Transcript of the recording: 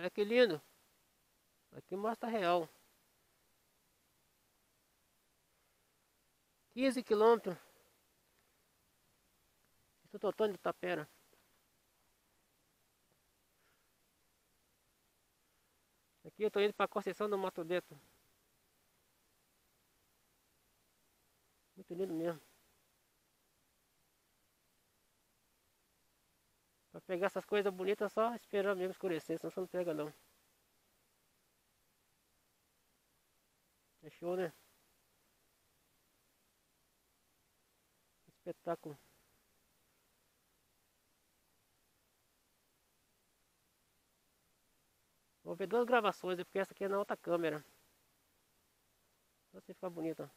Olha que lindo. Aqui mostra real. 15 quilômetros. Santo Antônio de Tapera. Aqui eu estou indo para a Conceição do Mato Dentro. Muito lindo mesmo. Pegar essas coisas bonitas só esperar mesmo escurecer, senão você não pega não. É show, né? Espetáculo. Vou ver duas gravações, porque essa aqui é na outra câmera. Só se ficar bonita.